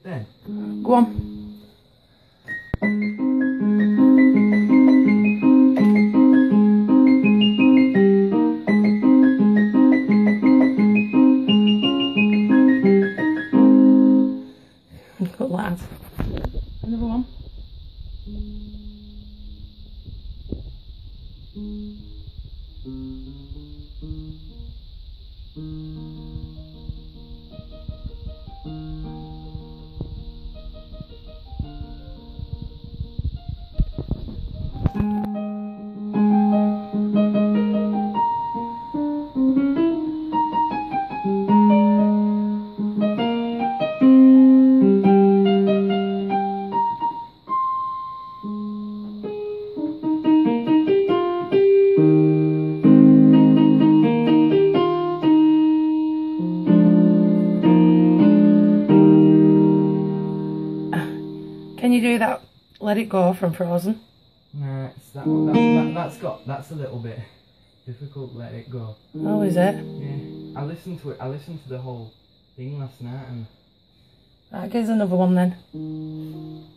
Then. Go on. Good lad. Another one. Can you do that? Let it go from Frozen. Nah, it's that, that, that, that's got, that's a little bit difficult, let it go. Oh, is it? Yeah, I listened to it, I listened to the whole thing last night and Right, here's another one then.